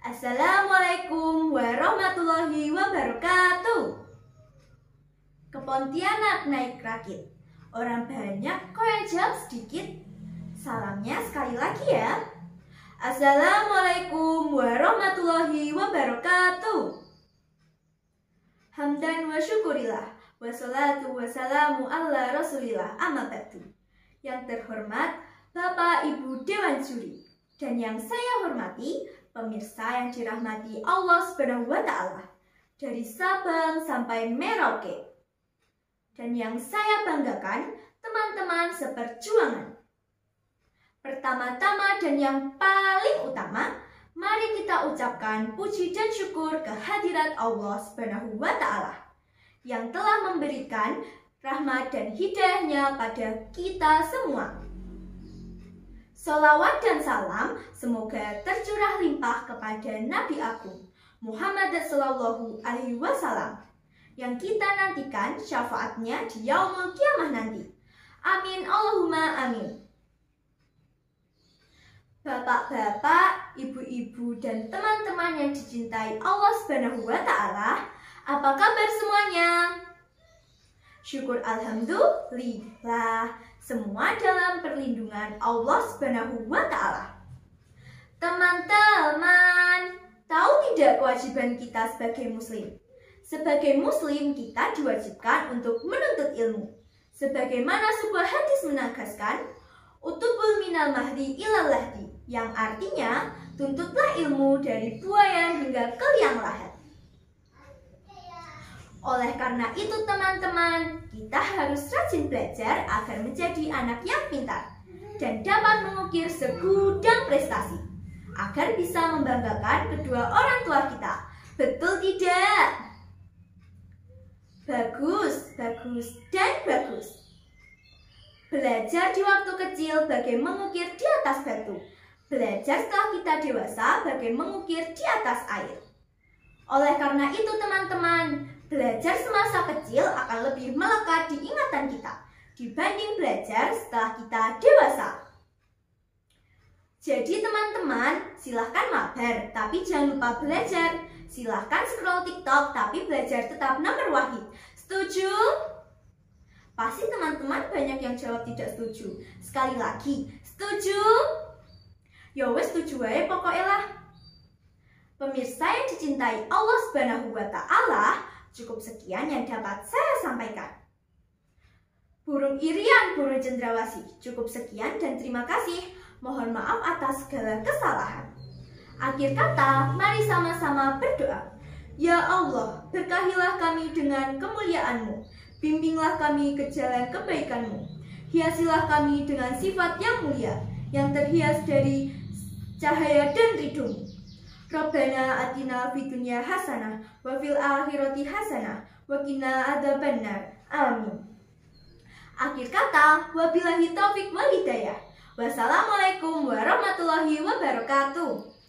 Assalamualaikum warahmatullahi wabarakatuh. Kepontianak naik rakit. Orang banyak kok yang jawab sedikit. Salamnya sekali lagi ya. Assalamualaikum warahmatullahi wabarakatuh. Hamdan wa syukurillah. Wassalatu wassalamu ala rasulillah ba'du. Yang terhormat Bapak Ibu Dewan Juri dan yang saya hormati pemirsa yang dirahmati Allah Subhanahu wa taala dari Sabang sampai Merauke. Dan yang saya banggakan teman-teman seperjuangan. Pertama-tama dan yang paling utama, mari kita ucapkan puji dan syukur kehadirat Allah Subhanahu wa taala yang telah memberikan rahmat dan hidayahnya pada kita semua. Salawat dan salam semoga tercurah limpah kepada Nabi Agung Muhammad Sallallahu Alaihi Wasallam yang kita nantikan syafaatnya di yaumul kiamah nanti. Amin Allahumma amin. Bapak-bapak, ibu-ibu, dan teman-teman yang dicintai Allah Subhanahu wa taala, apa kabar semuanya? Syukur alhamdulillah semua dalam perlindungan Allah Subhanahu wa taala. Teman-teman, tahu tidak kewajiban kita sebagai muslim? Sebagai muslim, kita diwajibkan untuk menuntut ilmu. Sebagaimana sebuah hadis menegaskan, utubul minal mahdi ilal lahdi, yang artinya tuntutlah ilmu dari buaya hingga ke liang lahat. Oleh karena itu teman-teman, kita harus rajin belajar agar menjadi anak yang pintar dan dapat mengukir segudang prestasi agar bisa membanggakan kedua orang tua kita. Betul tidak? Bagus, bagus, dan bagus. Belajar di waktu kecil bagai mengukir di atas batu. Belajar setelah kita dewasa bagai mengukir di atas air. Oleh karena itu teman-teman, belajar semasa kecil akan lebih melekat di ingatan kita dibanding belajar setelah kita dewasa. Jadi teman-teman, silahkan mabar, tapi jangan lupa belajar. Silahkan scroll TikTok, tapi belajar tetap nomor wahid. Setuju? Pasti teman-teman banyak yang jawab tidak setuju. Sekali lagi, setuju? Ya wes setuju aja pokoknya lah. Pemirsa yang dicintai Allah Subhanahu wa taala, cukup sekian yang dapat saya sampaikan. Burung irian, burung cendrawasih, cukup sekian dan terima kasih. Mohon maaf atas segala kesalahan. Akhir kata, mari sama-sama berdoa. Ya Allah, berkahilah kami dengan kemuliaan-Mu. Bimbinglah kami ke jalan kebaikan-Mu. Hiasilah kami dengan sifat yang mulia, yang terhias dari cahaya dan ridho Rabbana atina fid dunya hasanah wa fil akhirati hasanah wa qina adzabannar. Amin. Akhir kata, wabillahi taufik wal hidayah. Wassalamualaikum warahmatullahi wabarakatuh.